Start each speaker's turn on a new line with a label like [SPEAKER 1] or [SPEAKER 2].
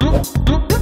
[SPEAKER 1] Dup, dup, dup.